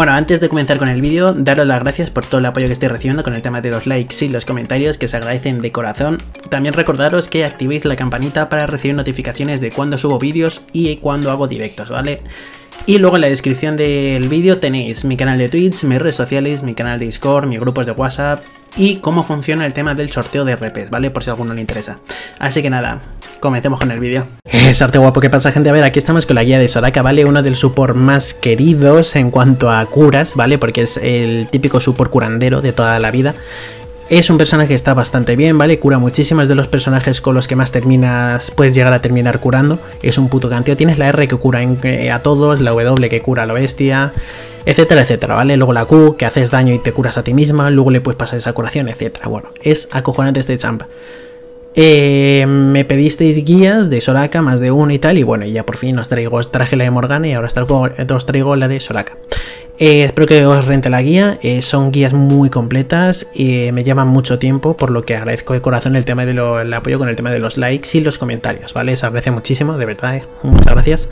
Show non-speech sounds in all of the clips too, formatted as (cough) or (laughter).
Bueno, antes de comenzar con el vídeo, daros las gracias por todo el apoyo que estoy recibiendo con el tema de los likes y los comentarios que se agradecen de corazón. También recordaros que activéis la campanita para recibir notificaciones de cuando subo vídeos y cuando hago directos, ¿vale? Y luego en la descripción del vídeo tenéis mi canal de Twitch, mis redes sociales, mi canal de Discord, mis grupos de WhatsApp y cómo funciona el tema del sorteo de RPs, ¿vale? Por si a alguno le interesa. Así que nada, comencemos con el vídeo. Arte guapo, ¿qué pasa gente? A ver, aquí estamos con la guía de Soraka, ¿vale? Uno del support más queridos en cuanto a curas, ¿vale? Porque es el típico support curandero de toda la vida. Es un personaje que está bastante bien, ¿vale? Cura muchísimas de los personajes con los que más terminas, puedes llegar a terminar curando. Es un puto canteo. Tienes la R que cura eh, a todos, la W que cura a la bestia, etcétera, etcétera, ¿vale? Luego la Q que haces daño y te curas a ti misma, luego le puedes pasar esa curación, etcétera. Bueno, es acojonante este champ. Eh, me pedisteis guías de Soraka, más de uno y tal, y bueno, ya por fin os traigo, traje la de Morgana y ahora os traigo la de Soraka. Eh, espero que os rente la guía, eh, son guías muy completas y me llevan mucho tiempo, por lo que agradezco de corazón el tema del apoyo con el tema de los likes y los comentarios, ¿vale? Se aprecia muchísimo, de verdad, muchas gracias.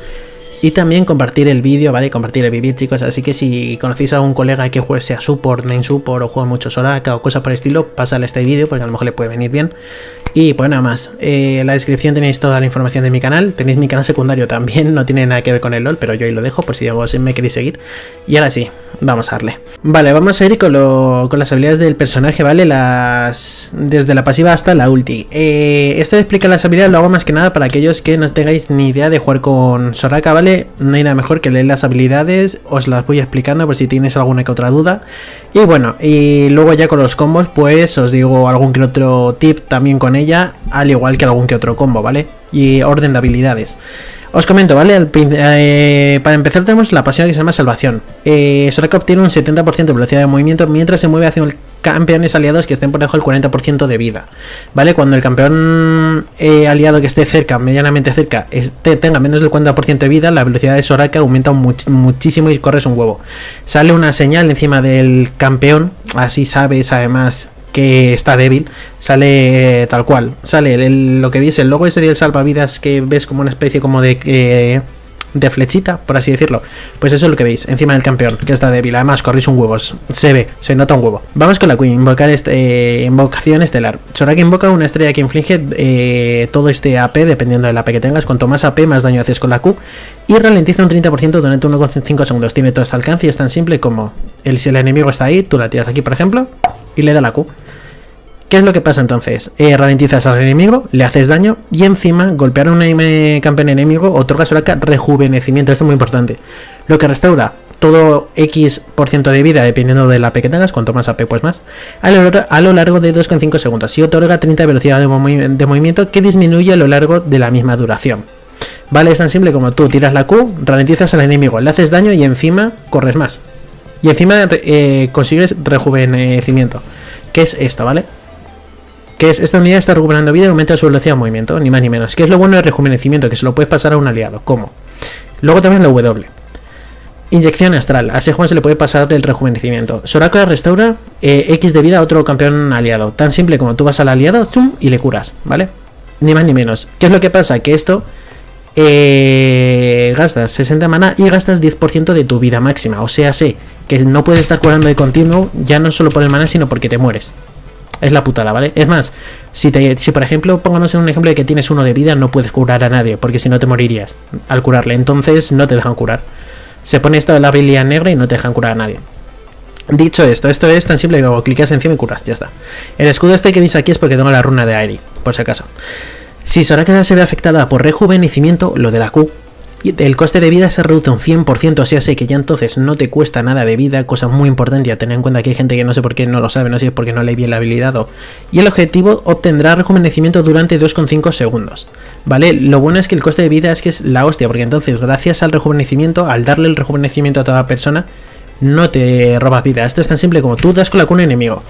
Y también compartir el vídeo, ¿vale? Compartir el vídeo, chicos. Así que si conocéis a algún colega que juegue sea support, main support o juegue mucho Soraka o cosas por el estilo, pasale este vídeo porque a lo mejor le puede venir bien. Y pues nada más, eh, en la descripción tenéis toda la información de mi canal, tenéis mi canal secundario también, (laughs) no tiene nada que ver con el LOL, pero yo ahí lo dejo por si vos me queréis seguir. Y ahora sí, vamos a darle. Vale, vamos a ir con, las habilidades del personaje, ¿vale? Las Desde la pasiva hasta la ulti. Eh, esto de explicar las habilidades lo hago más que nada para aquellos que no tengáis ni idea de jugar con Soraka, ¿vale? No hay nada mejor que leer las habilidades, os las voy explicando por si tienes alguna que otra duda. Y bueno, y luego ya con los combos, pues os digo algún que otro tip también con ella, al igual que algún que otro combo, ¿vale? Y orden de habilidades. Os comento, ¿vale? Eh, para empezar tenemos la pasiva que se llama Salvación. Eh, Soraka obtiene un 70% de velocidad de movimiento mientras se mueve hacia el campeones aliados que estén por debajo del 40% de vida. ¿Vale? Cuando el campeón eh, aliado que esté cerca, medianamente cerca, tenga menos del 40% de vida, la velocidad de Soraka aumenta muchísimo y corres un huevo. Sale una señal encima del campeón, así sabes además que está débil, sale eh, tal cual. Sale lo que dice el logo ese del salvavidas que ves como una especie como de... Eh, de flechita, por así decirlo. Pues eso es lo que veis, encima del campeón, que está débil. Además, corréis un huevo, se ve, se nota un huevo. Vamos con la Queen, invocar este, eh, invocación estelar. Soraka invoca una estrella que inflige eh, todo este AP, dependiendo del AP que tengas. Cuanto más AP, más daño haces con la Q. Y ralentiza un 30% durante 1,5 segundos. Tiene todo este alcance y es tan simple como el, si el enemigo está ahí, tú la tiras aquí, por ejemplo, y le da la Q. ¿Qué es lo que pasa entonces? Eh, ralentizas al enemigo, le haces daño y encima golpear a un campeón enemigo otorga Soraka rejuvenecimiento. Esto es muy importante. Lo que restaura todo X% por ciento de vida dependiendo de la AP que tengas, cuanto más AP pues más, a lo, largo de 2,5 segundos. Y otorga 30 de velocidad de, movimiento que disminuye a lo largo de la misma duración. Vale, es tan simple como tú tiras la Q, ralentizas al enemigo, le haces daño y encima corres más. Y encima eh, consigues rejuvenecimiento. Que es esto, ¿vale? que es esta unidad está recuperando vida y aumenta su velocidad de movimiento, ni más ni menos. Que es lo bueno del rejuvenecimiento, que se lo puedes pasar a un aliado. ¿Cómo? Luego también la W. Inyección astral. A ese juego se le puede pasar el rejuvenecimiento. Soraka restaura eh, X de vida a otro campeón aliado. Tan simple como tú vas al aliado ¡zum! y le curas, ¿vale? Ni más ni menos. ¿Qué es lo que pasa? Que esto eh, gastas 60 mana y gastas 10% de tu vida máxima. O sea, sé que no puedes estar curando de continuo, ya no solo por el mana, sino porque te mueres. Es la putada, ¿vale? Es más, si, por ejemplo, pongamos en un ejemplo de que tienes uno de vida, no puedes curar a nadie, porque si no te morirías al curarle. Entonces no te dejan curar. Se pone esto de la habilidad negra y no te dejan curar a nadie. Dicho esto, esto es tan simple como clicas encima y curas, ya está. El escudo este que veis aquí es porque tengo la runa de Airi, por si acaso. Si Soraka se ve afectada por rejuvenecimiento, lo de la Q, el coste de vida se reduce un 100%, o sea, sé que ya entonces no te cuesta nada de vida, cosa muy importante a tener en cuenta que hay gente que no sé por qué no lo sabe, no sé por qué no le bien la habilidad o... Y el objetivo obtendrá rejuvenecimiento durante 2,5 segundos, ¿vale? Lo bueno es que el coste de vida es que es la hostia, porque entonces gracias al rejuvenecimiento, al darle el rejuvenecimiento a toda persona, no te robas vida. Esto es tan simple como tú das con la cuna enemigo.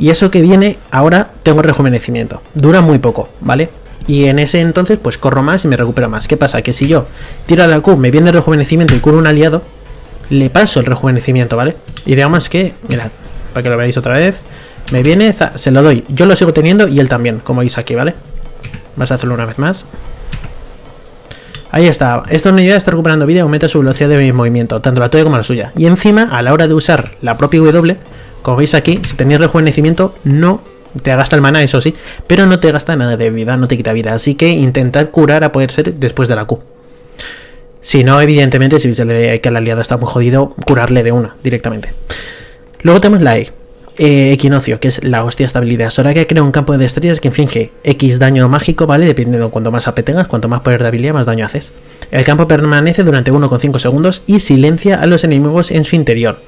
Y eso que viene, ahora tengo rejuvenecimiento. Dura muy poco, ¿vale? Y en ese entonces, pues corro más y me recupero más. ¿Qué pasa? Que si yo tiro a la Q, me viene el rejuvenecimiento y curo un aliado, le paso el rejuvenecimiento, ¿vale? Y digamos que, mirad, para que lo veáis otra vez, me viene, se lo doy. Yo lo sigo teniendo y él también, como veis aquí, ¿vale? Vas a hacerlo una vez más. Ahí está. Esta unidad está recuperando vida y aumenta su velocidad de movimiento, tanto la tuya como la suya. Y encima, a la hora de usar la propia W, como veis aquí, si tenéis rejuvenecimiento, no te gasta el mana, eso sí, pero no te gasta nada de vida, no te quita vida. Así que intentad curar a poder ser después de la Q. Si no, evidentemente, si veis que el aliado está muy jodido, curarle de una directamente. Luego tenemos la E. Eh, que es la hostia estabilidad. que crea un campo de estrellas que inflige X daño mágico, ¿vale? Dependiendo de cuanto más AP tengas, cuanto más poder de habilidad, más daño haces. El campo permanece durante 1,5 segundos y silencia a los enemigos en su interior.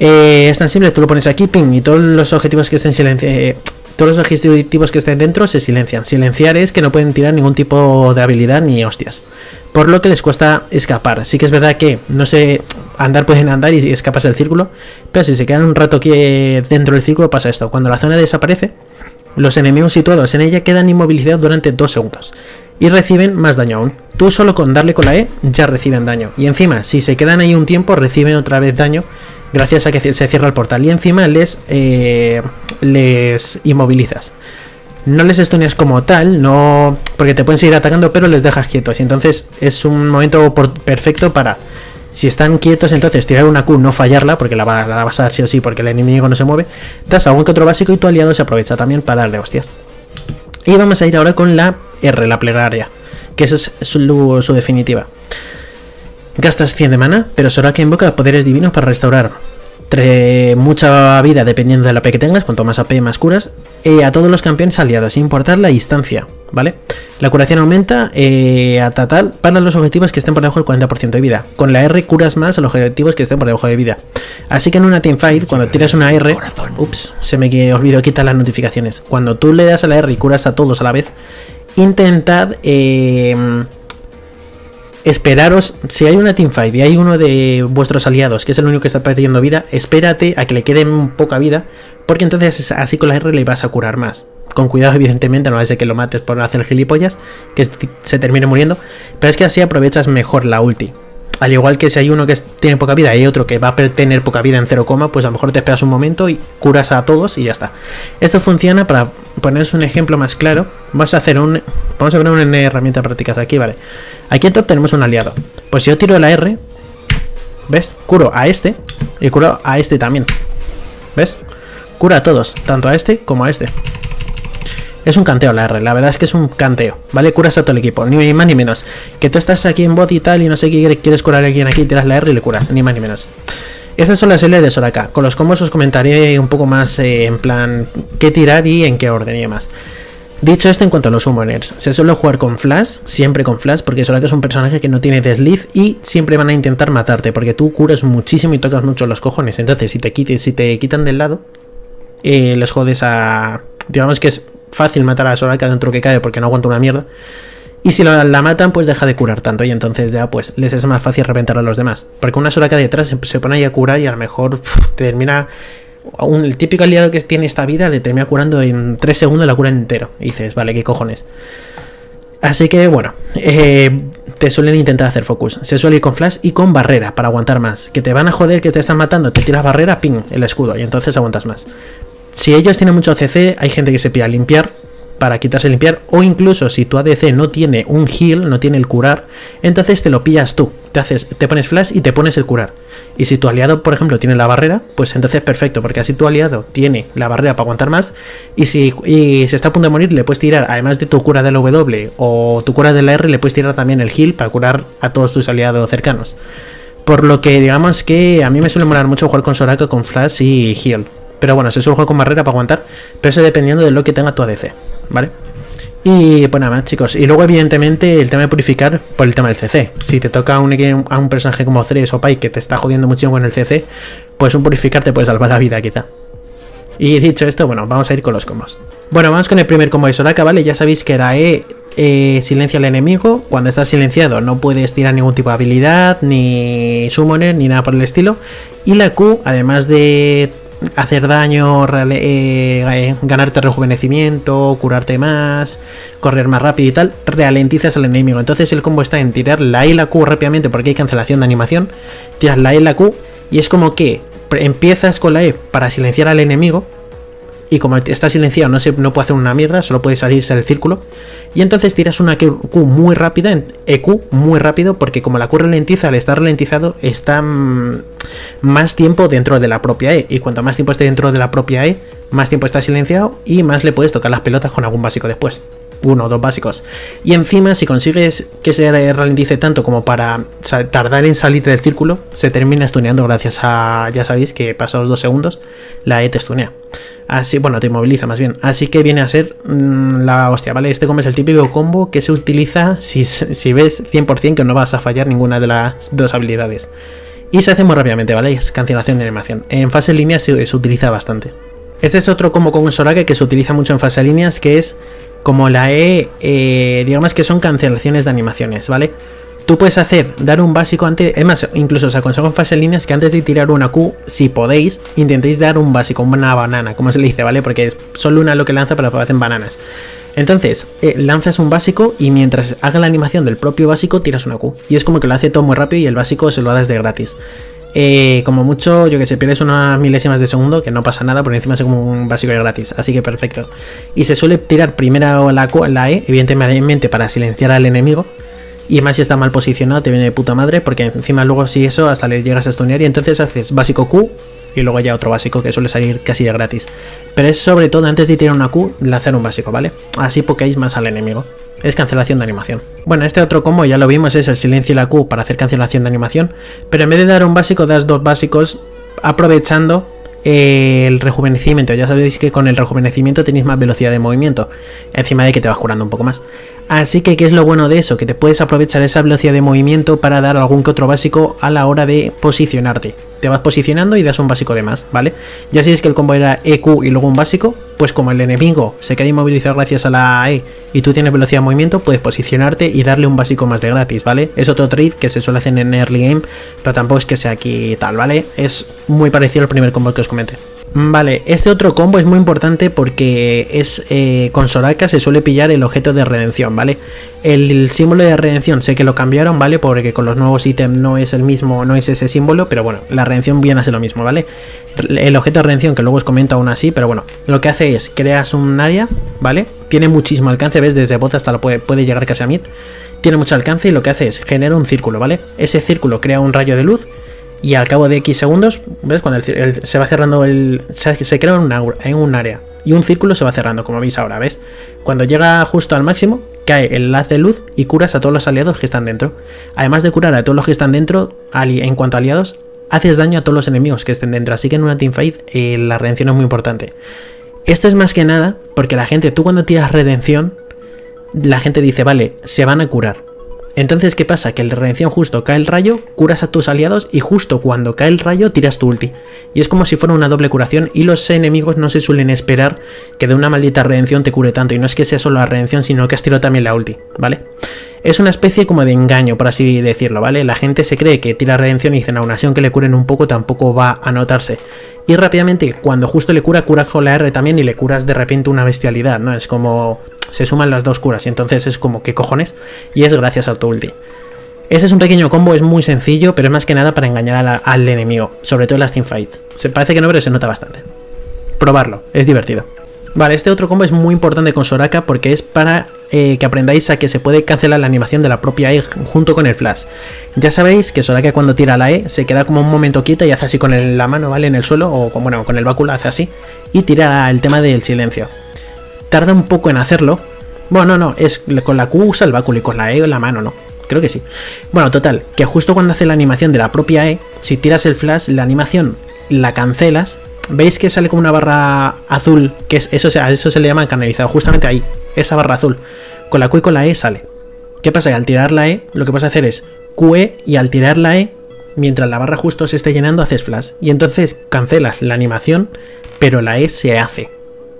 Eh, es tan simple, tú lo pones aquí, ping, y todos los objetivos que estén silenciados. Eh, todos los objetivos que estén dentro se silencian. Silenciar es que no pueden tirar ningún tipo de habilidad ni hostias. Por lo que les cuesta escapar. Sí que es verdad que no sé, andar pueden andar y escapas del círculo. Pero si se quedan un rato aquí dentro del círculo pasa esto. Cuando la zona desaparece, los enemigos situados en ella quedan inmovilizados durante 2 segundos. Y reciben más daño aún. Tú solo con darle con la E ya reciben daño. Y encima, si se quedan ahí un tiempo, reciben otra vez daño gracias a que se cierra el portal. Y encima les, eh, les inmovilizas. No les estuneas como tal, no porque te pueden seguir atacando, pero les dejas quietos. Y entonces es un momento perfecto para, si están quietos, entonces tirar una Q, no fallarla, porque la, va, vas a dar sí o sí, porque el enemigo no se mueve. Das algún que otro básico y tu aliado se aprovecha también para darle hostias. Y vamos a ir ahora con la R, la plegaria, que esa es su definitiva. Gastas 100 de mana, pero que invoca poderes divinos para restaurar mucha vida dependiendo de la AP que tengas, cuanto más AP más curas, eh, a todos los campeones aliados, sin importar la distancia, ¿vale? La curación aumenta eh, a total para los objetivos que estén por debajo del 40% de vida. Con la R curas más a los objetivos que estén por debajo de vida. Así que en una teamfight, cuando tiras una R, ups, se me olvidó quitar las notificaciones. Cuando tú le das a la R y curas a todos a la vez, intentad eh, esperaros, si hay una teamfight y hay uno de vuestros aliados que es el único que está perdiendo vida, espérate a que le quede poca vida, porque entonces así con la R le vas a curar más. Con cuidado, evidentemente, no es que lo mates por hacer gilipollas, que se termine muriendo, pero es que así aprovechas mejor la ulti. Al igual que si hay uno que tiene poca vida y otro que va a tener poca vida en 0, pues a lo mejor te esperas un momento y curas a todos y ya está. Esto funciona para poneros un ejemplo más claro. Vamos a hacer un. Vamos a poner una herramienta práctica aquí, vale. Aquí en top tenemos un aliado. Pues si yo tiro la R, ¿ves? Curo a este y curo a este también. ¿Ves? Cura a todos, tanto a este como a este. Es un canteo la R, la verdad es que es un canteo, ¿vale? Curas a todo el equipo, ni más ni menos. Que tú estás aquí en bot y tal y no sé qué quieres curar a alguien aquí, tiras la R y le curas, ni más ni menos. Estas son las L de Soraka. Con los combos os comentaré un poco más eh, en plan qué tirar y en qué orden y demás. Dicho esto, en cuanto a los summoners, se suele jugar con Flash, siempre con Flash, porque Soraka es un personaje que no tiene desliz y siempre van a intentar matarte, porque tú curas muchísimo y tocas mucho los cojones. Entonces, si te, quites, si te quitan del lado, eh, les jodes a. Digamos que es fácil matar a Soraka dentro que cae porque no aguanta una mierda. Y si la, matan, pues deja de curar tanto. Y entonces ya pues les es más fácil reventar a los demás. Porque una Soraka detrás se, pone ahí a curar y a lo mejor termina. el típico aliado que tiene esta vida le termina curando en 3 segundos la cura entero. Y dices, vale, qué cojones. Así que bueno, eh, te suelen intentar hacer focus. Se suele ir con flash y con barrera para aguantar más. Que te van a joder, que te están matando, te tiras barrera, ping, el escudo y entonces aguantas más. Si ellos tienen mucho CC, hay gente que se pide a limpiar para quitarse limpiar o incluso si tu ADC no tiene un heal, no tiene el curar, entonces te lo pillas tú, te haces te pones flash y te pones el curar. Y si tu aliado, por ejemplo, tiene la barrera, pues entonces perfecto, porque así tu aliado tiene la barrera para aguantar más y si se está a punto de morir, le puedes tirar además de tu cura del W o tu cura de la R, le puedes tirar también el heal para curar a todos tus aliados cercanos. Por lo que digamos que a mí me suele molar mucho jugar con Soraka con flash y heal. Pero bueno, se jugar con barrera para aguantar. Pero eso dependiendo de lo que tenga tu ADC, ¿vale? Y pues nada más, chicos. Y luego, evidentemente, el tema de purificar por el tema del CC. Si te toca a un, a un personaje como Ceres o Pai que te está jodiendo mucho con el CC, pues un purificar te puede salvar la vida, quizá. Y dicho esto, bueno, vamos a ir con los combos. Bueno, vamos con el primer combo de Soraka, ¿vale? Ya sabéis que era E eh, silencia al enemigo. Cuando estás silenciado no puedes tirar ningún tipo de habilidad, ni summoner, ni nada por el estilo. Y la Q, además de hacer daño, eh, eh, ganarte rejuvenecimiento, curarte más, correr más rápido y tal, ralentizas al enemigo. Entonces el combo está en tirar la E y la Q rápidamente porque hay cancelación de animación, tiras la E y la Q y es como que empiezas con la E para silenciar al enemigo, y como está silenciado no, se, no puede hacer una mierda, solo puede salirse del círculo. Y entonces tiras una Q muy rápida, en EQ muy rápido, porque como la Q ralentiza, al estar ralentizado, está mm, más tiempo dentro de la propia E. Y cuanto más tiempo esté dentro de la propia E, más tiempo está silenciado y más le puedes tocar las pelotas con algún básico después uno o dos básicos. Y encima, si consigues que se ralentice tanto como para tardar en salir del círculo, se termina estuneando gracias a, ya sabéis que pasados dos segundos, la E te estunea. Así, bueno, te inmoviliza más bien. Así que viene a ser mm, la hostia, ¿vale? Este combo es el típico combo que se utiliza si, si ves 100% que no vas a fallar ninguna de las dos habilidades. Y se hace muy rápidamente, ¿vale? Es cancelación de animación. En fase en línea se, se utiliza bastante. Este es otro combo con un Soraka que se utiliza mucho en fase líneas, que es como la E, eh, digamos que son cancelaciones de animaciones, ¿vale? Tú puedes hacer, dar un básico antes, es más, incluso os aconsejo en fase líneas que antes de tirar una Q, si podéis, intentéis dar un básico, una banana, como se le dice, ¿vale? Porque es solo una lo que lanza, pero hacen bananas. Entonces, eh, lanzas un básico y mientras haga la animación del propio básico, tiras una Q. Y es como que lo hace todo muy rápido y el básico se lo das de gratis. Eh, como mucho, yo que sé, pierdes unas milésimas de segundo, que no pasa nada, por encima es como un básico de gratis, así que perfecto. Y se suele tirar primero la, la E, evidentemente para silenciar al enemigo. Y más si está mal posicionado, te viene de puta madre, porque encima luego si eso hasta le llegas a stunear y entonces haces básico Q y luego ya otro básico que suele salir casi de gratis. Pero es sobre todo antes de tirar una Q, lanzar un básico, ¿vale? Así pokeáis más al enemigo es cancelación de animación. Bueno, este otro combo ya lo vimos, es el silencio y la Q para hacer cancelación de animación, pero en vez de dar un básico, das dos básicos aprovechando el rejuvenecimiento. Ya sabéis que con el rejuvenecimiento tenéis más velocidad de movimiento, encima de que te vas curando un poco más. Así que, ¿qué es lo bueno de eso? Que te puedes aprovechar esa velocidad de movimiento para dar algún que otro básico a la hora de posicionarte. Te vas posicionando y das un básico de más, ¿vale? Ya sabéis que el combo era EQ y luego un básico, pues como el enemigo se queda inmovilizado gracias a la E y tú tienes velocidad de movimiento, puedes posicionarte y darle un básico más de gratis, ¿vale? Es otro trade que se suele hacer en early game, pero tampoco es que sea aquí tal, ¿vale? Es muy parecido al primer combo que os comenté. Vale, este otro combo es muy importante porque es eh, con Soraka se suele pillar el objeto de redención, ¿vale? El, símbolo de redención sé que lo cambiaron, ¿vale? Porque con los nuevos ítems no es el mismo, no es ese símbolo, pero bueno, la redención viene a ser lo mismo, ¿vale? El objeto de redención que luego os comento aún así, pero bueno, lo que hace es creas un área, ¿vale? Tiene muchísimo alcance, ves, desde bot hasta lo puede, puede llegar casi a mid. Tiene mucho alcance y lo que hace es genera un círculo, ¿vale? Ese círculo crea un rayo de luz y al cabo de X segundos, ¿ves? Cuando se va cerrando el. Se, crea en un área y un círculo se va cerrando, como veis ahora, ¿ves? Cuando llega justo al máximo, cae el haz de luz y curas a todos los aliados que están dentro. Además de curar a todos los que están dentro, en cuanto a aliados, haces daño a todos los enemigos que estén dentro. Así que en una teamfight eh, la redención es muy importante. Esto es más que nada porque la gente, tú cuando tiras redención, la gente dice, vale, se van a curar. Entonces, ¿qué pasa? Que el redención justo cae el rayo, curas a tus aliados y justo cuando cae el rayo tiras tu ulti. Y es como si fuera una doble curación y los enemigos no se suelen esperar que de una maldita redención te cure tanto. Y no es que sea solo la redención, sino que has tirado también la ulti, ¿vale? Es una especie como de engaño, por así decirlo, ¿vale? La gente se cree que tira redención y dicen, aún así aunque le curen un poco tampoco va a notarse. Y rápidamente, cuando justo le cura, cura con la R también y le curas de repente una bestialidad, ¿no? Es como se suman las dos curas y entonces es como, ¿qué cojones? Y es gracias a tu ulti. Ese es un pequeño combo, es muy sencillo, pero es más que nada para engañar al enemigo, sobre todo en las teamfights. Se parece que no, pero se nota bastante. Probarlo, es divertido. Vale, este otro combo es muy importante con Soraka porque es para eh, que aprendáis a que se puede cancelar la animación de la propia E junto con el flash. Ya sabéis que Soraka cuando tira la E se queda como un momento quieta y hace así con la mano, ¿vale? En el suelo o con, bueno, con el báculo hace así y tira el tema del silencio tarda un poco en hacerlo. Bueno, no, no, es con la Q usa el báculo y con la E la mano, no. Creo que sí. Bueno, total, que justo cuando hace la animación de la propia E, si tiras el flash, la animación la cancelas. ¿Veis que sale como una barra azul? Que es eso, a eso se le llama canalizado, justamente ahí, esa barra azul. Con la Q y con la E sale. ¿Qué pasa? Que al tirar la E, lo que vas a hacer es QE y al tirar la E, mientras la barra justo se esté llenando, haces flash. Y entonces cancelas la animación, pero la E se hace.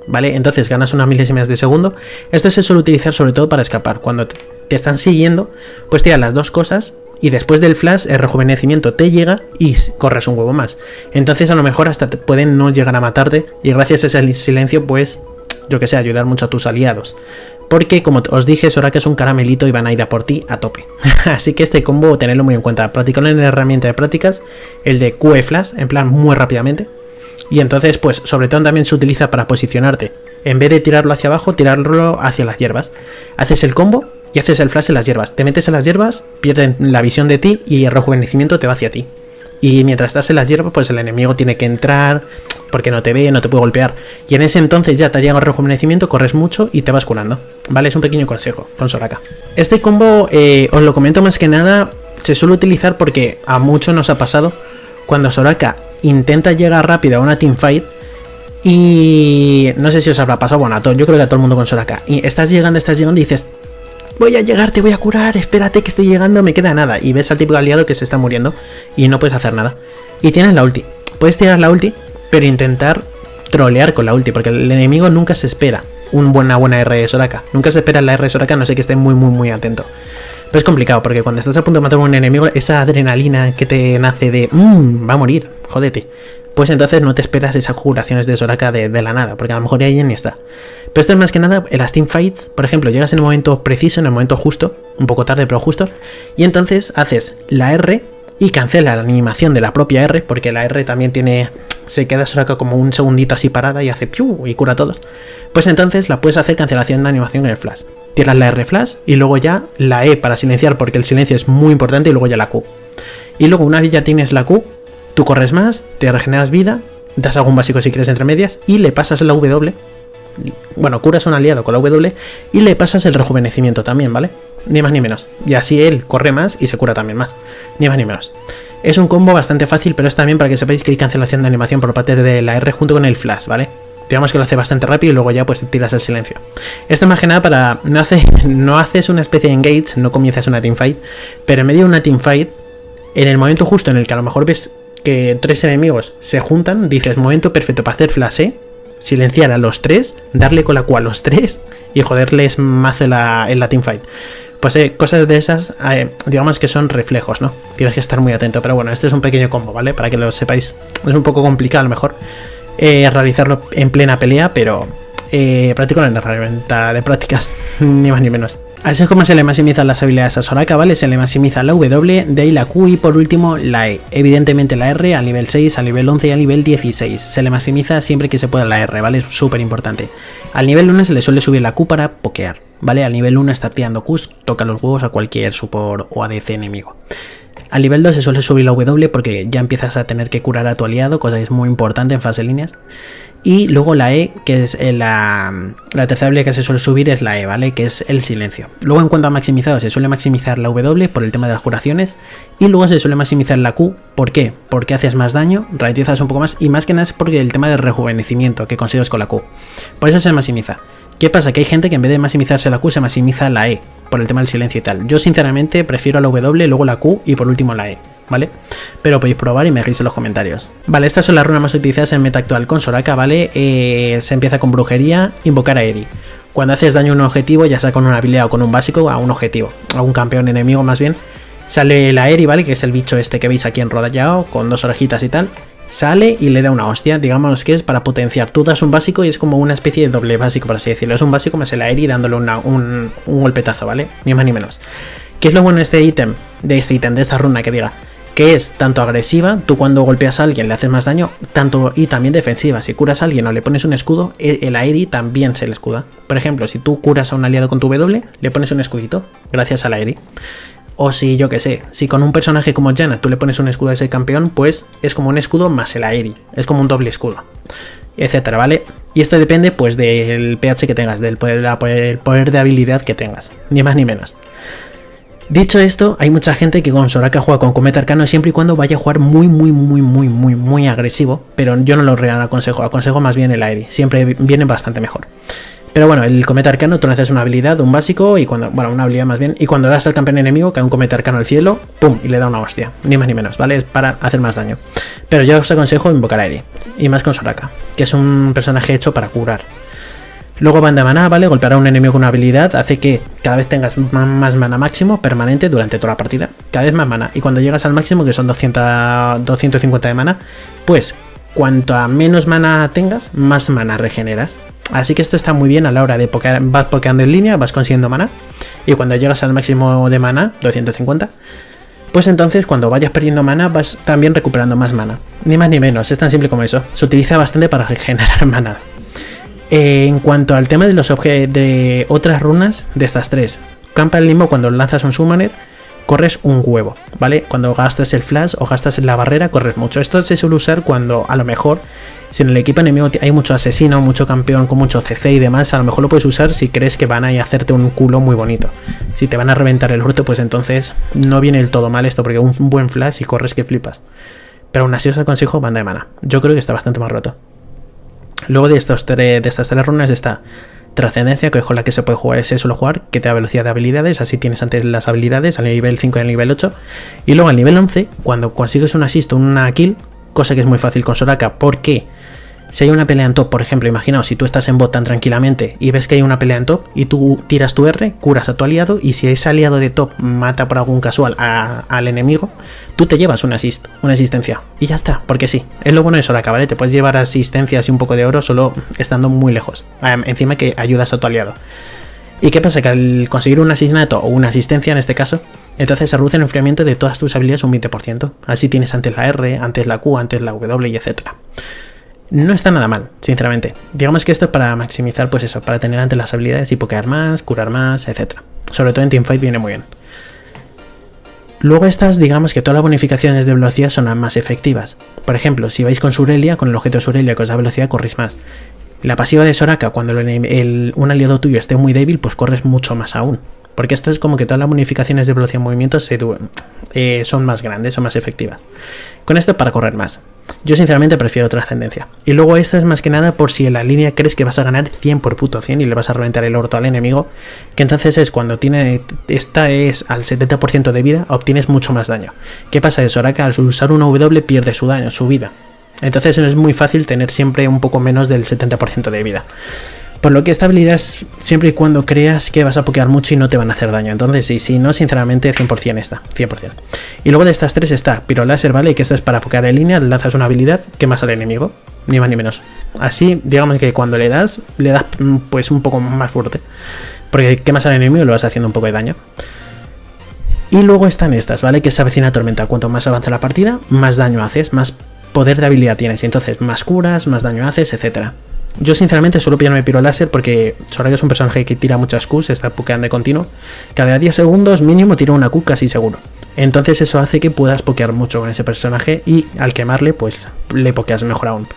¿Vale? Entonces ganas unas milésimas de segundo. Esto se suele utilizar sobre todo para escapar. Cuando te están siguiendo, pues tiras las dos cosas y después del flash el rejuvenecimiento te llega y corres un huevo más. Entonces a lo mejor hasta te pueden no llegar a matarte y gracias a ese silencio pues yo que sé, ayudar mucho a tus aliados. Porque como os dije, que es un caramelito y van a ir a por ti a tope. (laughs) Así que este combo tenerlo muy en cuenta. Practicarlo en la herramienta de prácticas, el de QE Flash, en plan muy rápidamente Y entonces, pues, sobre todo también se utiliza para posicionarte. En vez de tirarlo hacia abajo, tirarlo hacia las hierbas. Haces el combo y haces el flash en las hierbas. Te metes en las hierbas, pierden la visión de ti y el rejuvenecimiento te va hacia ti. Y mientras estás en las hierbas, pues el enemigo tiene que entrar porque no te ve, no te puede golpear. Y en ese entonces ya te ha llegado el rejuvenecimiento, corres mucho y te vas curando. ¿Vale? Es un pequeño consejo con Soraka. Este combo, eh, os lo comento más que nada, se suele utilizar porque a muchos nos ha pasado cuando Soraka intenta llegar rápido a una teamfight y no sé si os habrá pasado, bueno, a todo, yo creo que a todo el mundo con Soraka. Y estás llegando, estás llegando y dices, voy a llegar, te voy a curar, espérate que estoy llegando, me queda nada. Y ves al tipo aliado que se está muriendo y no puedes hacer nada. Y tienes la ulti. Puedes tirar la ulti, pero intentar trolear con la ulti, porque el enemigo nunca se espera una buena, buena R de Soraka. Nunca se espera la R de Soraka, no sé que esté muy, muy, muy atento. Pero es complicado, porque cuando estás a punto de matar a un enemigo, esa adrenalina que te nace de, mmm, va a morir, jódete. Pues entonces no te esperas esas juraciones de Soraka de, la nada, porque a lo mejor ahí ni está. Pero esto es más que nada en las teamfights, por ejemplo, llegas en el momento preciso, en el momento justo, un poco tarde pero justo, y entonces haces la R y cancela la animación de la propia R, porque la R también tiene. se queda Soraka como un segundito así parada y hace piu y cura todo. Pues entonces la puedes hacer cancelación de animación en el flash. Tiras la R flash y luego ya la E para silenciar, porque el silencio es muy importante, y luego ya la Q. Y luego, una vez ya tienes la Q, tú corres más, te regeneras vida, das algún básico si quieres entre medias, y le pasas la W. Bueno, curas un aliado con la W y le pasas el rejuvenecimiento también, ¿vale? Ni más ni menos. Y así él corre más y se cura también más. Ni más ni menos. Es un combo bastante fácil, pero es también para que sepáis que hay cancelación de animación por parte de la R junto con el flash, ¿vale? Digamos que lo hace bastante rápido y luego ya pues tiras el silencio. Esto más que nada para. No, hace, (laughs) no haces una especie de engage, no comienzas una teamfight, pero en medio de una teamfight, en el momento justo en el que a lo mejor ves que tres enemigos se juntan, dices momento perfecto para hacer flash, ¿eh? silenciar a los tres, darle con la cual a los tres y joderles más en la, en la teamfight. Pues eh, cosas de esas, eh, digamos que son reflejos, ¿no? Tienes que estar muy atento. Pero bueno, este es un pequeño combo, ¿vale? Para que lo sepáis. Es un poco complicado a lo mejor. Eh, realizarlo en plena pelea, pero eh, practico en la herramienta de prácticas, (laughs) ni más ni menos. Así es como se le maximizan las habilidades a Soraka, ¿vale? Se le maximiza la W, de ahí la Q y por último la E. Evidentemente la R al nivel 6, al nivel 11 y al nivel 16. Se le maximiza siempre que se pueda la R, ¿vale? Es súper importante. Al nivel 1 se le suele subir la Q para pokear, ¿vale? Al nivel 1 está tirando Qs, toca los huevos a cualquier support o ADC enemigo. Al nivel 2 se suele subir la W porque ya empiezas a tener que curar a tu aliado, cosa que es muy importante en fase líneas. Y luego la E, que es eh, la, la tercera habilidad que se suele subir, es la E, ¿vale? Que es el silencio. Luego en cuanto a maximizado, se suele maximizar la W por el tema de las curaciones. Y luego se suele maximizar la Q. ¿Por qué? Porque haces más daño, ralentizas un poco más. Y más que nada es porque el tema del rejuvenecimiento que consigues con la Q. Por eso se maximiza. ¿Qué pasa? Que hay gente que en vez de maximizarse la Q se maximiza la E por el tema del silencio y tal. Yo sinceramente prefiero la W, luego la Q y por último la E, ¿vale? Pero podéis probar y me dejéis en los comentarios. Vale, estas son las runas más utilizadas en meta actual con Soraka, ¿vale? Eh, se empieza con brujería, invocar a Eri. Cuando haces daño a un objetivo, ya sea con una habilidad o con un básico, a un objetivo, a un campeón enemigo más bien, sale la Eri, ¿vale? Que es el bicho este que veis aquí en Rodallao, con dos orejitas y tal sale y le da una hostia, digamos que es para potenciar. Tú das un básico y es como una especie de doble básico, por así decirlo. Es un básico más el aire y dándole un, golpetazo, ¿vale? Ni más ni menos. ¿Qué es lo bueno de este ítem? De este ítem, de esta runa que diga. Que es tanto agresiva, tú cuando golpeas a alguien le haces más daño, tanto y también defensiva. Si curas a alguien o le pones un escudo, e, el aire también se le escuda. Por ejemplo, si tú curas a un aliado con tu W, le pones un escudito, gracias al aire. O si, yo que sé, si con un personaje como Janet tú le pones un escudo a ese campeón, pues es como un escudo más el aeri. Es como un doble escudo. Etcétera, ¿vale? Y esto depende pues del pH que tengas, del poder, poder de habilidad que tengas. Ni más ni menos. Dicho esto, hay mucha gente que con Soraka juega con Cometa Arcano siempre y cuando vaya a jugar muy, muy, muy, muy, muy, muy agresivo. Pero yo no lo aconsejo, aconsejo más bien el aire. Siempre viene bastante mejor. Pero bueno, el cometa arcano, tú haces una habilidad, un básico, y cuando. Bueno, una habilidad más bien. Y cuando das al campeón enemigo, cae un cometa arcano al cielo, ¡pum! Y le da una hostia. Ni más ni menos, ¿vale? Es para hacer más daño. Pero yo os aconsejo invocar a Eri. Y más con Soraka, que es un personaje hecho para curar. Luego banda mana, ¿vale? Golpear a un enemigo con una habilidad hace que cada vez tengas más mana máximo permanente durante toda la partida. Cada vez más mana. Y cuando llegas al máximo, que son 200, 250 de mana, pues cuanto a menos mana tengas, más mana regeneras. Así que esto está muy bien a la hora de pokear, vas pokeando en línea, vas consiguiendo mana. Y cuando llegas al máximo de mana, 250, pues entonces cuando vayas perdiendo mana vas también recuperando más mana. Ni más ni menos, es tan simple como eso. Se utiliza bastante para (laughs) regenerar mana. Eh, en cuanto al tema de los objetos de otras runas, de estas tres, Campa el Limbo cuando lanzas un Summoner, corres un huevo, ¿vale? Cuando gastas el flash o gastas la barrera, corres mucho. Esto se suele usar cuando a lo mejor, si en el equipo enemigo hay mucho asesino, mucho campeón con mucho CC y demás, a lo mejor lo puedes usar si crees que van a hacerte un culo muy bonito. Si te van a reventar el orto, pues entonces no viene el todo mal esto, porque un buen flash y corres que flipas. Pero aún así os aconsejo banda de mana. Yo creo que está bastante más roto. Luego de, estos de estas tres runas está trascendencia, que es con la que se puede jugar, se suele jugar, que te da velocidad de habilidades, así tienes antes las habilidades al nivel 5 y al nivel 8. Y luego al nivel 11, cuando consigues un assist o una kill, cosa que es muy fácil con Soraka, porque si hay una pelea en top, por ejemplo, imaginaos si tú estás en bot tan tranquilamente y ves que hay una pelea en top y tú tiras tu R, curas a tu aliado y si ese aliado de top mata por algún casual al enemigo, tú te llevas una asistencia y ya está, porque sí, es lo bueno de Soraka, ¿vale? Te puedes llevar asistencias y un poco de oro solo estando muy lejos, encima que ayudas a tu aliado. ¿Y qué pasa? Que al conseguir un asesinato o una asistencia en este caso, entonces se reduce el enfriamiento de todas tus habilidades un 20%. Así tienes antes la R, antes la Q, antes la W etcétera no está nada mal, sinceramente. Digamos que esto es para maximizar, pues eso, para tener ante las habilidades y pokear más, curar más, etc. Sobre todo en Teamfight viene muy bien. Luego estas, digamos que todas las bonificaciones de velocidad son más efectivas. Por ejemplo, si vais con Surelia, con el objeto Surelia que os da velocidad, corréis más. La pasiva de Soraka, cuando un aliado tuyo esté muy débil, pues corres mucho más aún. Porque esto es como que todas las bonificaciones de velocidad de movimiento se, eh, son más grandes, son más efectivas. Con esto para correr más. Yo sinceramente prefiero trascendencia. Y luego esta es más que nada por si en la línea crees que vas a ganar 100 por puto 100 y le vas a reventar el orto al enemigo. Que entonces es cuando tiene esta es al 70% de vida, obtienes mucho más daño. ¿Qué pasa? Es que al usar una W pierde su daño, su vida. Entonces es muy fácil tener siempre un poco menos del 70% de vida. Por lo que esta habilidad es siempre y cuando creas que vas a pokear mucho y no te van a hacer daño. Entonces, sí, sí, no, sinceramente, 100% está, 100%. Y luego de estas tres está Piro Láser, ¿vale? Que esta es para pokear en línea, lanzas una habilidad que más al enemigo, ni más ni menos. Así, digamos que cuando le das, le das mm, pues un poco más fuerte. Porque quemas al enemigo y lo vas haciendo un poco de daño. Y luego están estas, ¿vale? Que es avecina tormenta. Cuanto más avanza la partida, más daño haces, más poder de habilidad tienes. Y entonces más curas, más daño haces, etcétera. Yo sinceramente suelo pillarme Piro Láser porque Soraya es un personaje que tira muchas Qs, está pokeando de continuo. Cada 10 segundos mínimo tira una Q casi seguro. Entonces eso hace que puedas pokear mucho con ese personaje y al quemarle pues le pokeas mejor aún.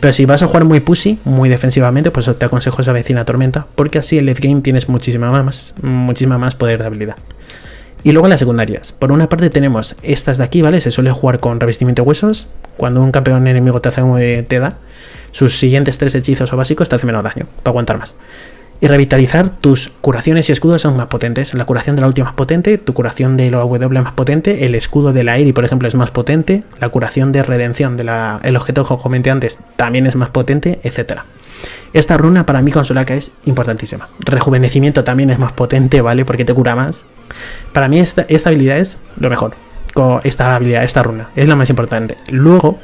Pero si vas a jugar muy pussy, muy defensivamente, pues te aconsejo esa vecina tormenta porque así en late game tienes muchísima más, muchísima más poder de habilidad. Y luego las secundarias. Por una parte tenemos estas de aquí, ¿vale? Se suele jugar con revestimiento de huesos. Cuando un campeón enemigo te hace te da sus siguientes tres hechizos o básicos te hacen menos daño, para aguantar más. Y revitalizar tus curaciones y escudos son más potentes. La curación de la última es potente, tu curación de la W es más potente, el escudo de la Airi, por ejemplo, es más potente, la curación de redención del objeto que comenté antes también es más potente, etc. Esta runa para mí con Solaka es importantísima. Rejuvenecimiento también es más potente, ¿vale? Porque te cura más. Para mí esta, esta habilidad es lo mejor. Con esta habilidad, esta runa, es la más importante. Luego,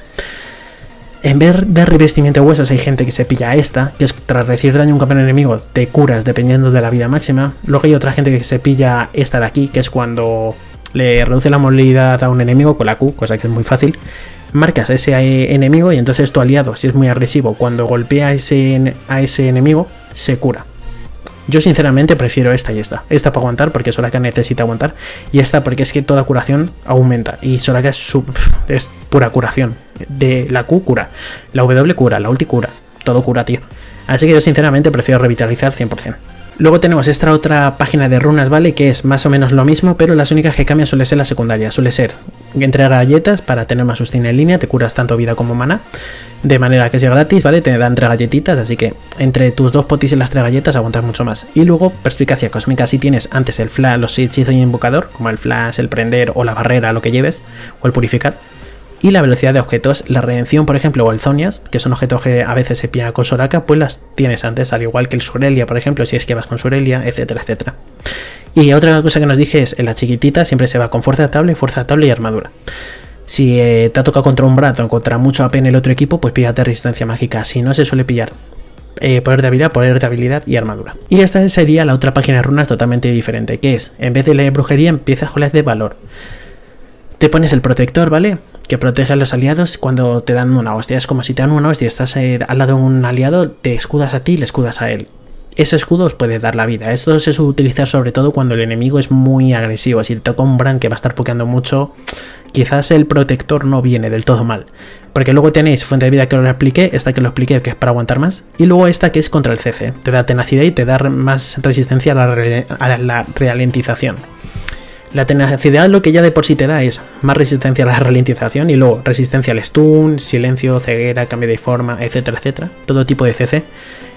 en vez de revestimiento de huesos hay gente que se pilla esta, que es tras recibir daño a un campeón enemigo te curas dependiendo de la vida máxima. Luego hay otra gente que se pilla esta de aquí, que es cuando le reduce la movilidad a un enemigo con la Q, cosa que es muy fácil. Marcas a ese enemigo y entonces tu aliado, si es muy agresivo, cuando golpea a ese, a ese enemigo, se cura. Yo sinceramente prefiero esta y esta. Esta para aguantar porque Soraka necesita aguantar. Y esta porque es que toda curación aumenta. Y Soraka es, es pura curación. De la Q cura. La W cura. La ulti cura. Todo cura, tío. Así que yo sinceramente prefiero revitalizar 100%. Luego tenemos esta otra página de runas, ¿vale? Que es más o menos lo mismo, pero las únicas que cambian suele ser la secundaria. Suele ser entregar galletas para tener más sustain en línea, te curas tanto vida como mana. De manera que es gratis, ¿vale? Te dan tres galletitas, así que entre tus dos potis y las tres galletas aguantas mucho más. Y luego, perspicacia cósmica, si tienes antes el flash, los hechizos y invocador, como el flash, el prender o la barrera, lo que lleves, o el purificar y la velocidad de objetos. La redención, por ejemplo, o el Zonias, que son objetos que a veces se pilla con Soraka, pues las tienes antes, al igual que el Surelia, por ejemplo, si es que vas con Surelia, etcétera, etcétera. Y otra cosa que nos dije es, en la chiquitita siempre se va con fuerza estable, fuerza estable y armadura. Si eh, te ha tocado contra un brazo o contra mucho AP en el otro equipo, pues píllate resistencia mágica. Si no, se suele pillar eh, poder de habilidad, poder de habilidad y armadura. Y esta sería la otra página de runas totalmente diferente, que es, en vez de la brujería, empieza con las de valor. Te pones el protector, ¿vale? Que protege a los aliados cuando te dan una hostia. Es como si te dan una hostia, estás eh, al lado de un aliado, te escudas a ti y le escudas a él. Ese escudo os puede dar la vida. Esto se suele utilizar sobre todo cuando el enemigo es muy agresivo. Si te toca un Brand que va a estar pokeando mucho, quizás el protector no viene del todo mal. Porque luego tenéis fuente de vida que lo expliqué, esta que lo expliqué que es para aguantar más, y luego esta que es contra el CC. Te da tenacidad y te da más resistencia a la, a la ralentización. La tenacidad lo que ya de por sí te da es más resistencia a la ralentización y luego resistencia al stun, silencio, ceguera, cambio de forma, etcétera, etcétera. Todo tipo de CC.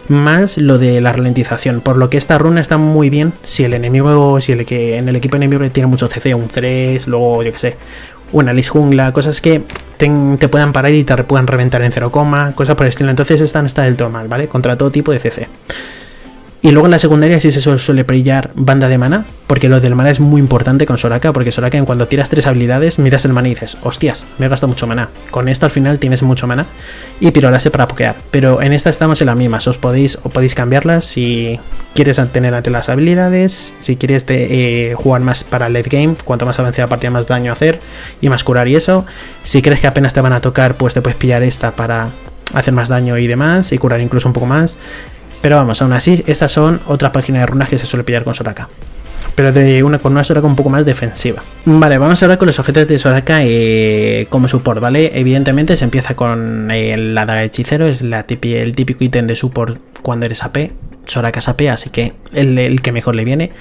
Más lo de la ralentización. Por lo que esta runa está muy bien si el enemigo, si el que en el equipo enemigo tiene mucho CC, un 3, luego yo que sé, una Alice Jungla, cosas que te, te, puedan parar y te puedan reventar en 0, cosas por el estilo. Entonces esta no está del todo mal, ¿vale? Contra todo tipo de CC. Y luego en la secundaria sí se suele, brillar banda de mana, porque lo del mana es muy importante con Soraka, porque Soraka en cuando tiras tres habilidades miras el mana y dices, hostias, me he gastado mucho mana. Con esto al final tienes mucho mana y pirolase para pokear. Pero en esta estamos en la misma, os podéis, o podéis cambiarlas si quieres tener ante las habilidades, si quieres eh, jugar más para late game, cuanto más avance la partida más daño hacer y más curar y eso. Si crees que apenas te van a tocar, pues te puedes pillar esta para hacer más daño y demás y curar incluso un poco más. Pero vamos, aún así, estas son otras páginas de runas que se suele pillar con Soraka. Pero de una, con una Soraka un poco más defensiva. Vale, vamos a hablar con los objetos de Soraka eh, como support, ¿vale? Evidentemente se empieza con eh, la daga hechicero, es la el típico ítem de support cuando eres AP. Soraka es AP, así que el, el que mejor le viene.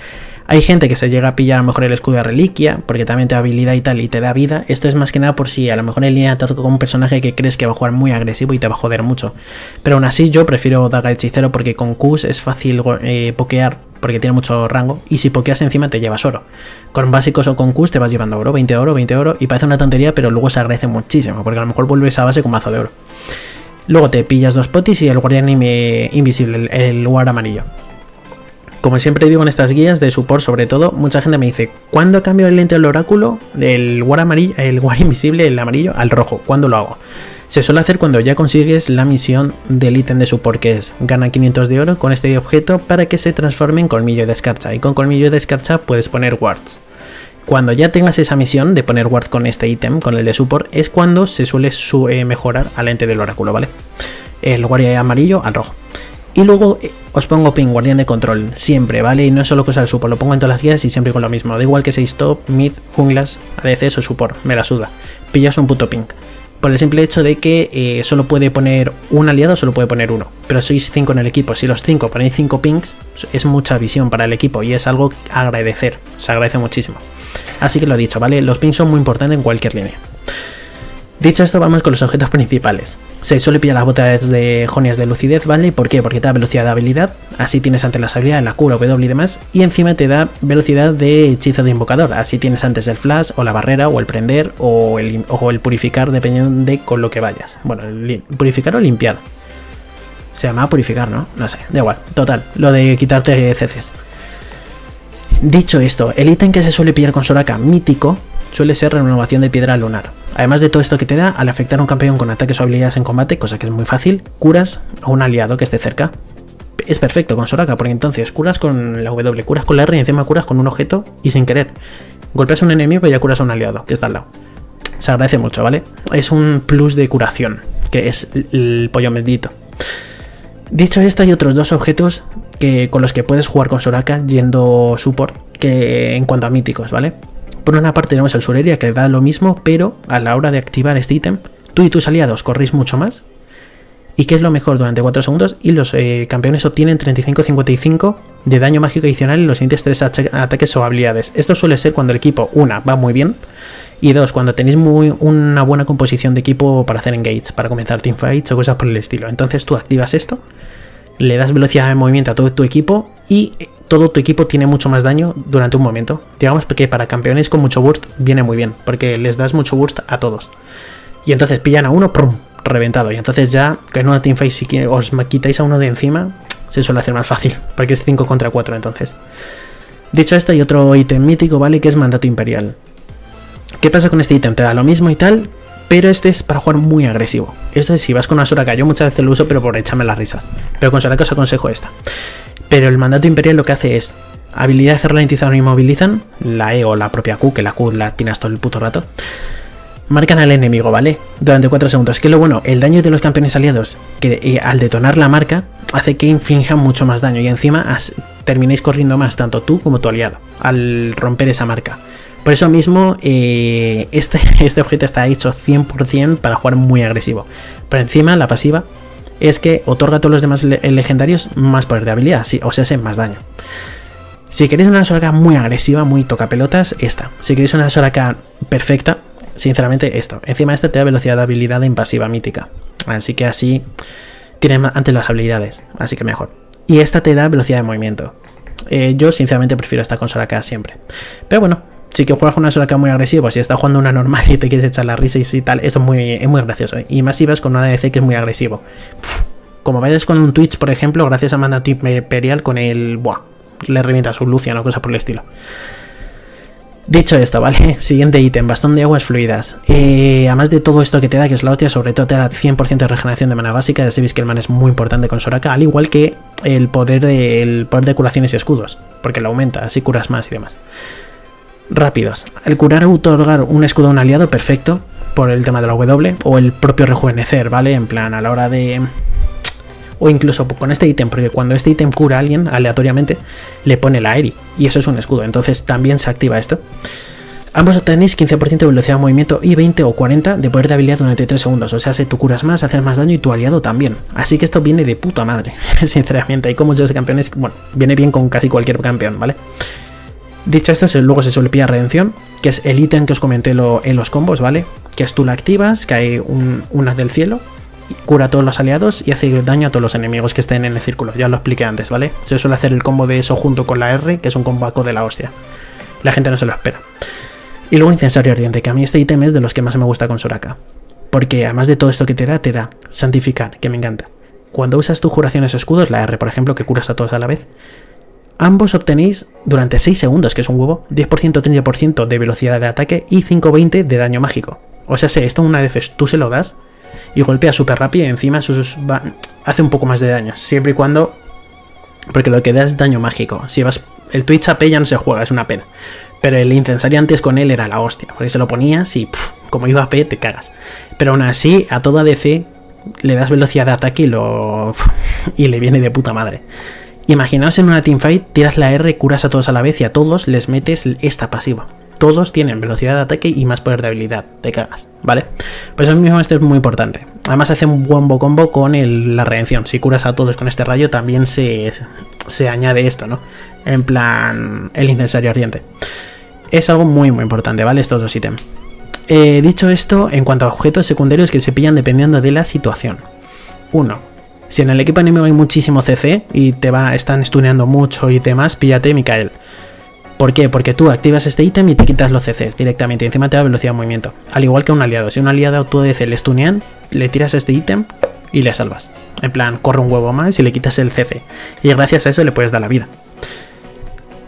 Hay gente que se llega a pillar a lo mejor el escudo de reliquia, porque también te da habilidad y tal, y te da vida. Esto es más que nada por si a lo mejor en línea te toca con un personaje que crees que va a jugar muy agresivo y te va a joder mucho. Pero aún así yo prefiero Daga Hechicero porque con Qs es fácil eh, pokear porque tiene mucho rango, y si pokeas encima te llevas oro. Con básicos o con Qs te vas llevando oro, 20 oro, 20 oro, y parece una tontería, pero luego se agradece muchísimo, porque a lo mejor vuelves a base con mazo de oro. Luego te pillas dos potis y el guardián invisible, el, el lugar amarillo. Como siempre digo en estas guías de support, sobre todo, mucha gente me dice, ¿cuándo cambio el lente del oráculo amarillo, el war (laughs) invisible, el amarillo, al rojo? ¿Cuándo lo hago? Se suele hacer cuando ya consigues la misión del ítem de support que es gana 500 de oro con este objeto para que se transforme en colmillo de escarcha y con colmillo de escarcha puedes poner wards. Cuando ya tengas esa misión de poner wards con este ítem, con el de support, es cuando se suele eh, mejorar al lente del oráculo, ¿vale? El guardia amarillo al rojo. Y luego eh, os pongo ping, guardián de control, siempre, ¿vale? Y no es solo cosa del support, lo pongo en todas las guías y siempre con lo mismo. Da igual que seáis top, mid, junglas, ADCs o support, me la suda. Pillas un puto ping. Por el simple hecho de que eh, solo puede poner un aliado, solo puede poner uno. Pero sois cinco en el equipo. Si los cinco ponéis cinco pings, es mucha visión para el equipo y es algo agradecer. Se agradece muchísimo. Así que lo he dicho, ¿vale? Los pings son muy importantes en cualquier línea. Dicho esto, vamos con los objetos principales. Se suele pillar las botas de jonias de lucidez, ¿vale? ¿Por qué? Porque te da velocidad de habilidad, así tienes antes la habilidades, la cura, W y demás, y encima te da velocidad de hechizo de invocador, así tienes antes el flash, o la barrera, o el prender, o el, o el purificar, dependiendo de con lo que vayas. Bueno, purificar o limpiar. Se llama purificar, ¿no? No sé, da igual. Total, lo de quitarte CCs. Dicho esto, el ítem que se suele pillar con Soraka mítico suele ser renovación de piedra lunar. Además de todo esto que te da, al afectar a un campeón con ataques o habilidades en combate, cosa que es muy fácil, curas a un aliado que esté cerca. Es perfecto con Soraka, porque entonces curas con la W, curas con la R y encima curas con un objeto y sin querer. Golpeas a un enemigo y ya curas a un aliado que está al lado. Se agradece mucho, ¿vale? Es un plus de curación, que es el pollo bendito. Dicho esto, hay otros dos objetos que, con los que puedes jugar con Soraka yendo support que en cuanto a míticos, ¿vale? Por una parte tenemos el Sureria que da lo mismo, pero a la hora de activar este ítem, tú y tus aliados corréis mucho más. ¿Y qué es lo mejor? Durante 4 segundos y los eh, campeones obtienen 35-55 de daño mágico adicional en los siguientes 3 ataques o habilidades. Esto suele ser cuando el equipo, una, va muy bien, y dos, cuando tenéis muy, una buena composición de equipo para hacer engage, para comenzar teamfights o cosas por el estilo. Entonces tú activas esto, le das velocidad de movimiento a todo tu equipo y todo tu equipo tiene mucho más daño durante un momento. Digamos que para campeones con mucho burst viene muy bien, porque les das mucho burst a todos. Y entonces pillan a uno, ¡prum! reventado. Y entonces ya, en una teamfight, si os quitáis a uno de encima, se suele hacer más fácil, porque es 5 contra 4 entonces. Dicho esto, hay otro ítem mítico, ¿vale? Que es mandato imperial. ¿Qué pasa con este ítem? Te da lo mismo y tal, pero este es para jugar muy agresivo. Esto es si vas con una Soraka, yo muchas veces lo uso, pero por echarme las risas. Pero con Soraka os aconsejo esta. Pero el mandato imperial lo que hace es, habilidades que ralentizan o inmovilizan, la E o la propia Q, que la Q la tienes todo el puto rato, marcan al enemigo, ¿vale? Durante 4 segundos. Que lo bueno, el daño de los campeones aliados, que eh, al detonar la marca, hace que inflijan mucho más daño y encima terminéis corriendo más, tanto tú como tu aliado, al romper esa marca. Por eso mismo, eh, este, (laughs) este objeto está hecho 100% para jugar muy agresivo. Por encima, la pasiva es que otorga a todos los demás legendarios más poder de habilidad, sí, o sea, hacen más daño. Si queréis una Soraka muy agresiva, muy toca pelotas, esta. Si queréis una Soraka perfecta, sinceramente esto. Encima este te da velocidad de habilidad de impasiva mítica. Así que así tiene antes las habilidades, así que mejor. Y esta te da velocidad de movimiento. Eh, yo sinceramente prefiero esta con Soraka siempre. Pero bueno, si que juegas con una Soraka muy agresiva, si estás jugando una normal y te quieres echar la risa y tal, esto es muy, es muy gracioso. Y más si vas con una ADC que es muy agresivo. como vayas con un Twitch, por ejemplo, gracias a Manda Tip Imperial con el... Buah, le revienta su Lucian o cosa por el estilo. Dicho esto, (laughs) ¿vale? Siguiente ítem, bastón de aguas fluidas. Eh, además de todo esto que te da, que es la hostia, sobre todo te da 100% de regeneración de mana básica, ya sabéis que el mana es muy importante con Soraka, al igual que el poder de, poder de curaciones y escudos, porque lo aumenta, así curas más y demás. Rápidos. El curar o otorgar un escudo a un aliado, perfecto, por el tema de la W, o el propio rejuvenecer, ¿vale? En plan, a la hora de o incluso con este ítem, porque cuando este ítem cura a alguien aleatoriamente, le pone la Eri, y eso es un escudo, entonces también se activa esto. Ambos obtenéis 15% de velocidad de movimiento y 20 o 40 de poder de habilidad durante 3 segundos. O sea, si tú curas más, haces más daño y tu aliado también. Así que esto viene de puta madre, (laughs) sinceramente. Hay como muchos campeones, bueno, viene bien con casi cualquier campeón, ¿vale? Dicho esto, luego se suele pillar redención, que es el ítem que os comenté en los combos, ¿vale? Que es tú la activas, cae un, una del cielo, cura a todos los aliados y hace daño a todos los enemigos que estén en el círculo. Ya lo expliqué antes, ¿vale? Se suele hacer el combo de eso junto con la R, que es un combaco de la hostia. La gente no se lo espera. Y luego incensario ardiente, que a mí este ítem es de los que más me gusta con Soraka. Porque además de todo esto que te da, te da santificar, que me encanta. Cuando usas tus curaciones o escudos, la R, por ejemplo, que curas a todos a la vez, ambos obtenéis durante 6 segundos, que es un huevo, 10% 30% de velocidad de ataque y 5-20 de daño mágico. O sea, si esto una vez tú se lo das, y golpea súper rápido y encima sus, hace un poco más de daño. Siempre y cuando... Porque lo que da es daño mágico. Si vas... El Twitch AP ya no se juega, es una pena. Pero el incensario antes con él era la hostia. Porque se lo ponías y como iba AP te cagas. Pero aún así, a toda DC le das velocidad de ataque y lo... (laughs) y le viene de puta madre. Imaginaos en una teamfight, tiras la R, curas a todos a la vez y a todos les metes esta pasiva todos tienen velocidad de ataque y más poder de habilidad. Te cagas, ¿vale? Pues eso mismo esto es muy importante. Además hace un combo combo con la redención. Si curas a todos con este rayo también se, se añade esto, ¿no? En plan, el incensario ardiente. Es algo muy muy importante, ¿vale? Estos dos ítems. Eh, dicho esto, en cuanto a objetos secundarios que se pillan dependiendo de la situación. Uno, si en el equipo enemigo hay muchísimo CC y te va, están stuneando mucho y demás, píllate Mikael. ¿Por qué? Porque tú activas este ítem y te quitas los CCs directamente y encima te da velocidad de movimiento. Al igual que un aliado. Si un aliado tu DC le stunean, le tiras este ítem y le salvas. En plan, corre un huevo más y le quitas el CC. Y gracias a eso le puedes dar la vida.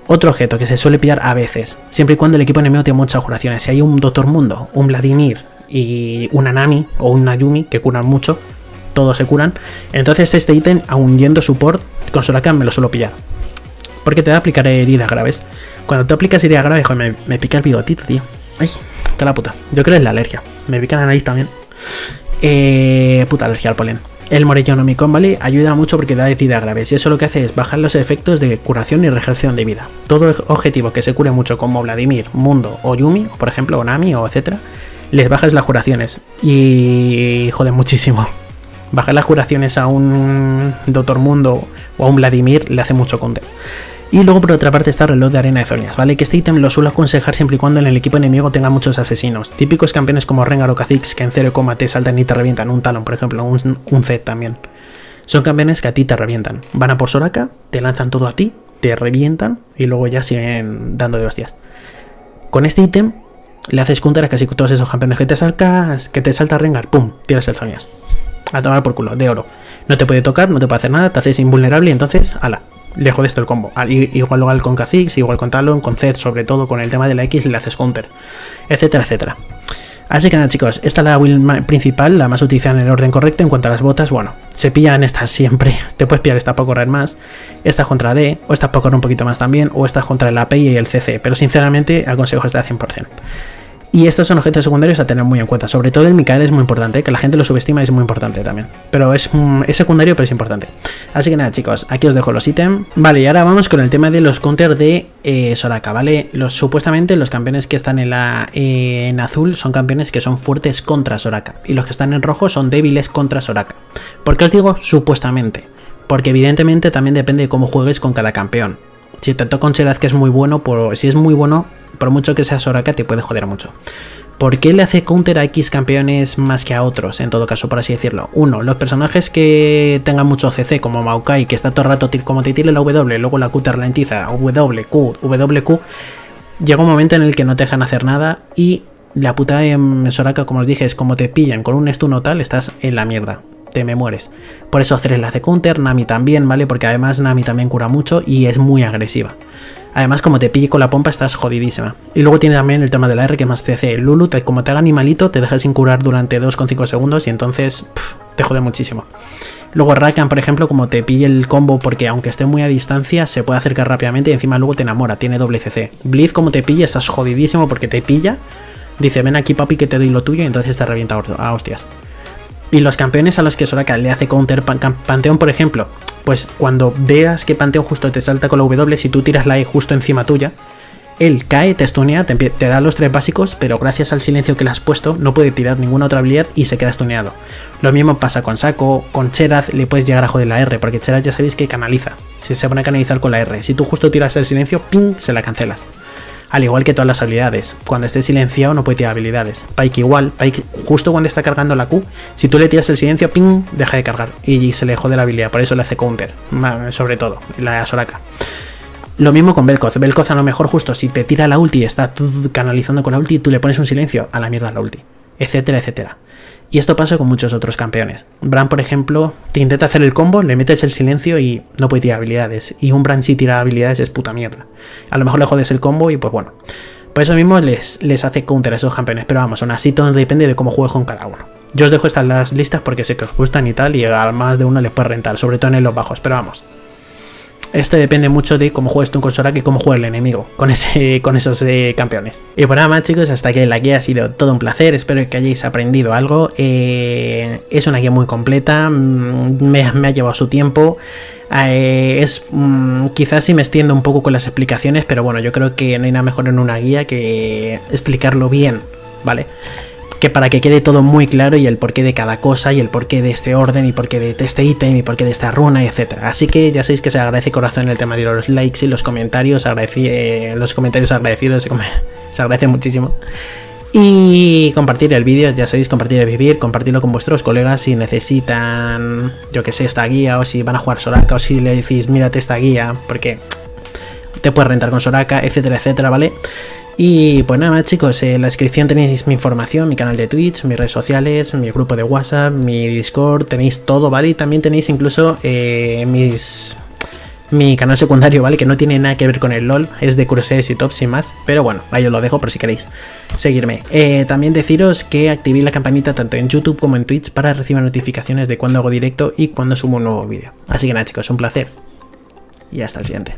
Otro objeto que se suele pillar a veces, siempre y cuando el equipo enemigo tiene muchas curaciones. Si hay un Doctor Mundo, un Vladimir y una Nami o una Yumi que curan mucho, todos se curan. Entonces este ítem, aun yendo support, con Soraka me lo suelo pillar. Porque te va a aplicar heridas graves. Cuando te aplicas heridas graves, joder, me, pica el bigotito, tío. Ay, qué la puta. Yo creo que es la alergia. Me pica la nariz también. Eh, puta alergia al polen. El Morellonomicon, ¿vale? Ayuda mucho porque da heridas graves y eso lo que hace es bajar los efectos de curación y regeneración de vida. Todo objetivo que se cure mucho como Vladimir, Mundo o Yumi, por ejemplo, Nami o etcétera, les bajas las curaciones y joder muchísimo. Bajar las curaciones a un Doctor Mundo o a un Vladimir le hace mucho conte. Y luego por otra parte está el reloj de arena de zonias, ¿vale? Que este ítem lo suelo aconsejar siempre y cuando en el equipo enemigo tenga muchos asesinos. Típicos campeones como Rengar o Kha'Zix que en 0, te saltan y te revientan. Un talón, por ejemplo, un, un Z también. Son campeones que a ti te revientan. Van a por Soraka, te lanzan todo a ti, te revientan y luego ya siguen dando de hostias. Con este ítem le haces counter a casi todos esos campeones que te saltas, que te salta Rengar, pum, tiras el zonias. A tomar por culo, de oro. No te puede tocar, no te puede hacer nada, te haces invulnerable y entonces, ala, le jodes todo el combo. Igual igual con Kha'Zix, igual con Talon, con Zed, sobre todo con el tema de la X le haces counter, etcétera, etcétera. Así que nada chicos, esta es la build principal, la más utilizada en el orden correcto. En cuanto a las botas, bueno, se pillan estas siempre. (laughs) Te puedes pillar esta para correr más, esta contra D, o esta para correr un poquito más también, o esta contra el API y el CC. Pero sinceramente aconsejo esta 100%. Y estos son objetos secundarios a tener muy en cuenta. Sobre todo el Mikael es muy importante, que la gente lo subestima es muy importante también. Pero es, es secundario, pero es importante. Así que nada, chicos, aquí os dejo los ítems. Vale, y ahora vamos con el tema de los counters de eh, Soraka, ¿vale? Los, supuestamente los campeones que están en, eh, en azul son campeones que son fuertes contra Soraka. Y los que están en rojo son débiles contra Soraka. ¿Por qué os digo supuestamente? Porque evidentemente también depende de cómo juegues con cada campeón. Si un Cheraz que es muy bueno, pues si es muy bueno, por mucho que sea Soraka, te puede joder mucho. ¿Por qué le hace counter a X campeones más que a otros? En todo caso, por así decirlo. Uno, los personajes que tengan mucho CC, como Maokai, que está todo el rato como te tire la W, luego la Q te ralentiza, W, Q, W, Q. Llega un momento en el que no te dejan hacer nada y la puta en Soraka, como os dije, es como te pillan con un stun o tal, estás en la mierda me mueres. Por eso Ceres la hace counter, Nami también, ¿vale? Porque además Nami también cura mucho y es muy agresiva. Además, como te pille con la pompa, estás jodidísima. Y luego tiene también el tema de la R, que más CC. Lulu, como te haga animalito, te deja sin curar durante 2,5 segundos y entonces te jode muchísimo. Luego Rakan, por ejemplo, como te pille el combo, porque aunque esté muy a distancia, se puede acercar rápidamente y encima luego te enamora, tiene doble CC. Blitz, como te pille, estás jodidísimo porque te pilla. Dice, ven aquí papi que te doy lo tuyo y entonces te revienta a hostias. Y los campeones a los que Soraka le hace counter, Panteón, por ejemplo, pues cuando veas que Panteón justo te salta con la W, si tú tiras la E justo encima tuya, él cae, te estunea, te, da los tres básicos, pero gracias al silencio que le has puesto, no puede tirar ninguna otra habilidad y se queda estuneado. Lo mismo pasa con Saco, con Cheraz le puedes llegar a joder la R, porque Cheraz ya sabéis que canaliza. Si se pone a canalizar con la R, si tú justo tiras el silencio, ¡ping! se la cancelas. Al igual que todas las habilidades. Cuando esté silenciado no puede tirar habilidades. Pike igual. Pike justo cuando está cargando la Q. Si tú le tiras el silencio, ping, deja de cargar. Y se le jode la habilidad. Por eso le hace counter. Sobre todo. La Soraka. Lo mismo con Belkoz. Belkoz a lo mejor justo si te tira la ulti y está canalizando con la ulti, tú le pones un silencio a la mierda la ulti. Etcétera, etcétera. Y esto pasa con muchos otros campeones. Bran, por ejemplo, te intenta hacer el combo, le metes el silencio y no puede tirar habilidades. Y un Bran si tira habilidades es puta mierda. A lo mejor le jodes el combo y pues bueno. Por eso mismo les, les hace counter a esos campeones. Pero vamos, aún así todo depende de cómo juegues con cada uno. Yo os dejo estas las listas porque sé que os gustan y tal. Y a más de uno les puede rentar, sobre todo en los bajos. Pero vamos, esto depende mucho de cómo juegues tú con Soraka y cómo juega el enemigo con, ese, (laughs) con esos eh, campeones. Y por nada más chicos, hasta que la guía ha sido todo un placer, espero que hayáis aprendido algo. Eh, es una guía muy completa, mm, me, ha llevado su tiempo. Eh, es mm, quizás si me extiendo un poco con las explicaciones, pero bueno, yo creo que no hay nada mejor en una guía que explicarlo bien, ¿vale? Que para que quede todo muy claro y el porqué de cada cosa y el porqué de este orden y porqué de este ítem y porqué de esta runa, etc. Así que ya sabéis que se agradece corazón el tema de los likes y los comentarios, los comentarios agradecidos, se, (laughs) se agradece muchísimo. Y compartir el vídeo, ya sabéis, compartir el vivir, compartirlo con vuestros colegas si necesitan, yo que sé, esta guía, o si van a jugar Soraka, o si le decís, mírate esta guía, porque te puedes rentar con Soraka, etcétera, etcétera, ¿vale? Y pues nada chicos, en la descripción tenéis mi información, mi canal de Twitch, mis redes sociales, mi grupo de WhatsApp, mi Discord, tenéis todo, ¿vale? Y también tenéis incluso eh, mis mi canal secundario, ¿vale? Que no tiene nada que ver con el LOL, es de curiosidades y tops y más, pero bueno, ahí os lo dejo por si queréis seguirme. Eh, también deciros que activéis la campanita tanto en YouTube como en Twitch para recibir notificaciones de cuando hago directo y cuando subo un nuevo vídeo. Así que nada chicos, un placer y hasta el siguiente.